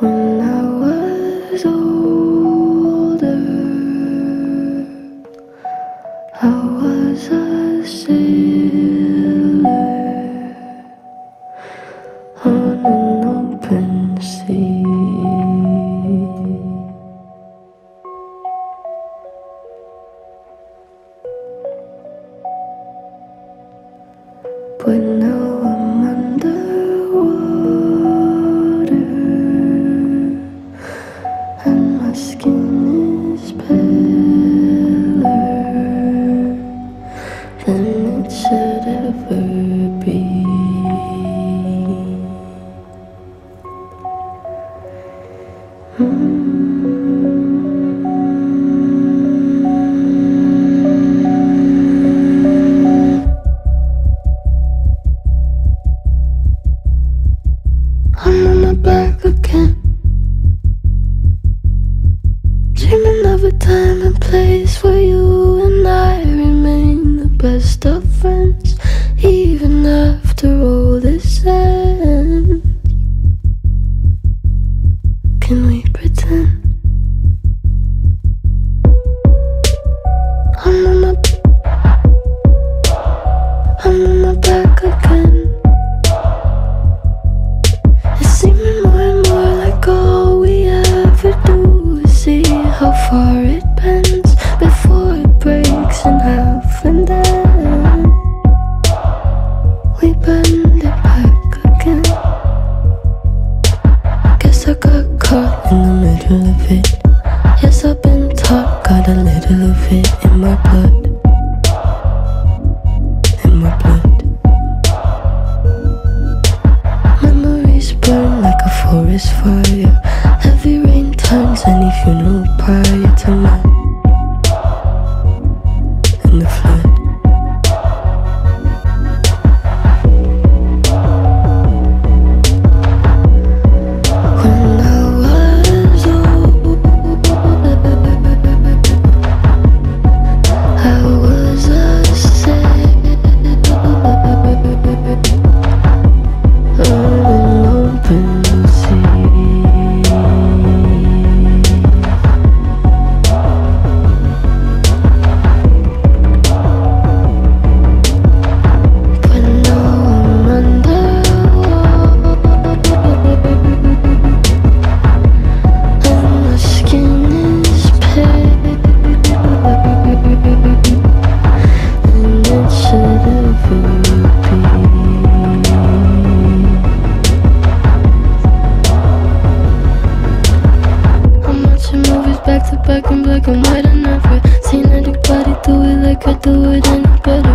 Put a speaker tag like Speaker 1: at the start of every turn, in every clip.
Speaker 1: When I was older, I was a sailor on an open sea. But than it should ever be. I'm on my back again. Dreaming of a time and place where you and I remain best of friends, even after all this in the middle of it. Yes, I've been taught, got a little of it in my blood. In my blood. Memories burn like a forest fire. Heavy rain turns any funeral prior to mine. Back to back in black and white. I never seen anybody do it like I do it any better.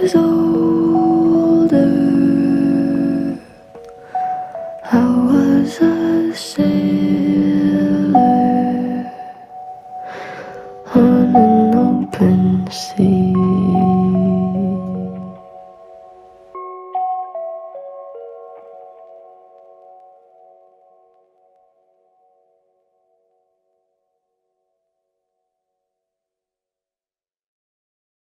Speaker 1: Was older,